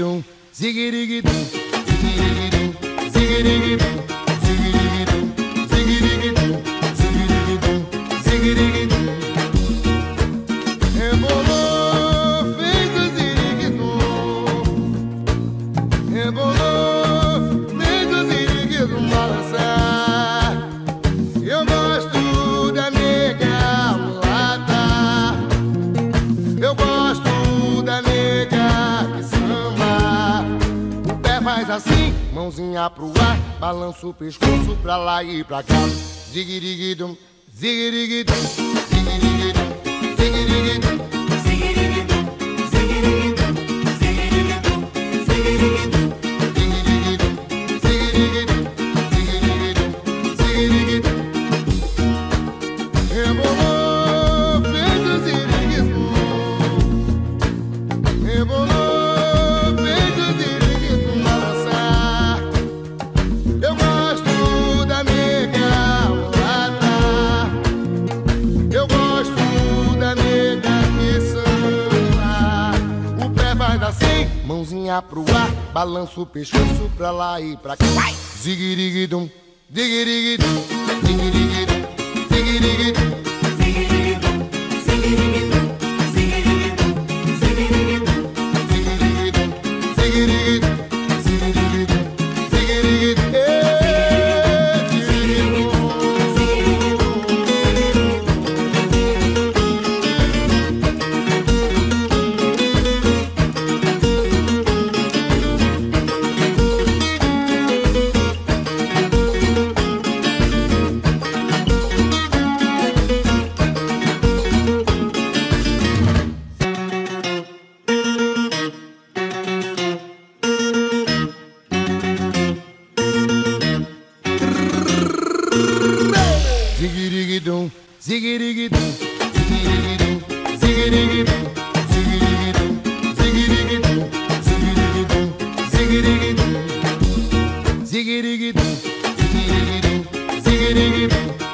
ziggy diggy doom, ziggy diggy doom, ziggy diggy doom. Mãozinha pro ar, balança o pescoço pra lá e pra cá. Ziguiriguidum, ziguiriguidum, ziguiriguidum, ziguiriguidum. Ar, balança o pescoço pra lá e pra cá. Ziguiriguidum, ziguiriguidum, ziguiriguidum, Zigirigidum, zigirigidum, zigirigidum, zigirigidum, zigirigidum, zigirigidum, zigirigidum, zigirigidum, zigirigidum, zigirigidum, zigirigidum.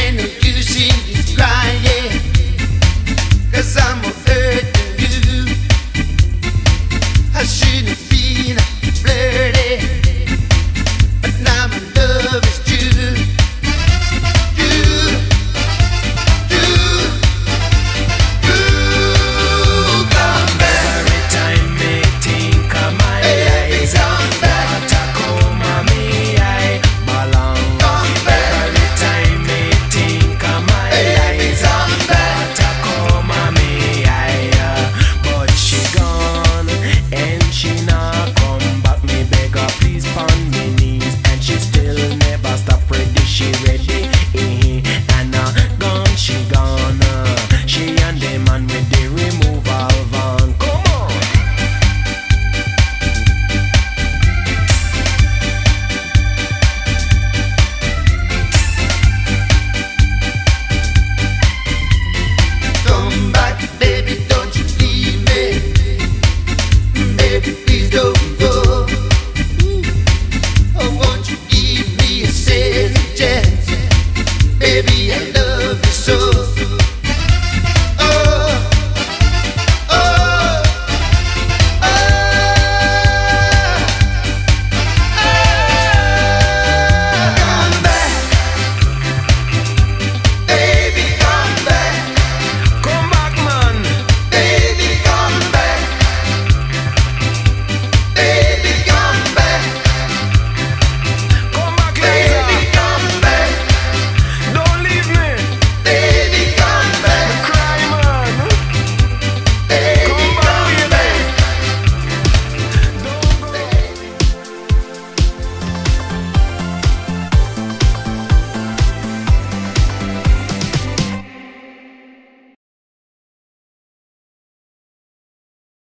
in